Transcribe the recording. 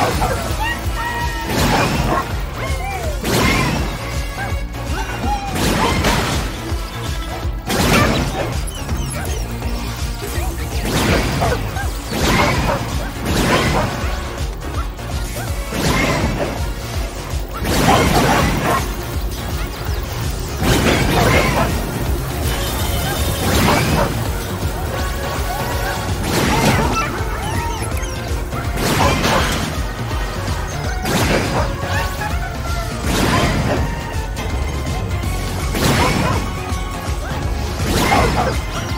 Oh, Ow.